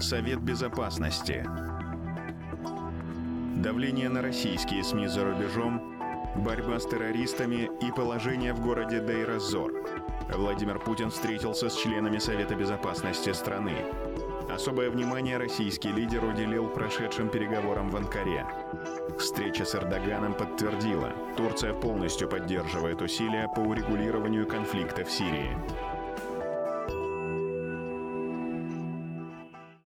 Совет Безопасности. Давление на российские СМИ за рубежом, борьба с террористами и положение в городе Дейразор. Владимир Путин встретился с членами Совета Безопасности страны. Особое внимание российский лидер уделил прошедшим переговорам в Анкаре. Встреча с Эрдоганом подтвердила, Турция полностью поддерживает усилия по урегулированию конфликта в Сирии.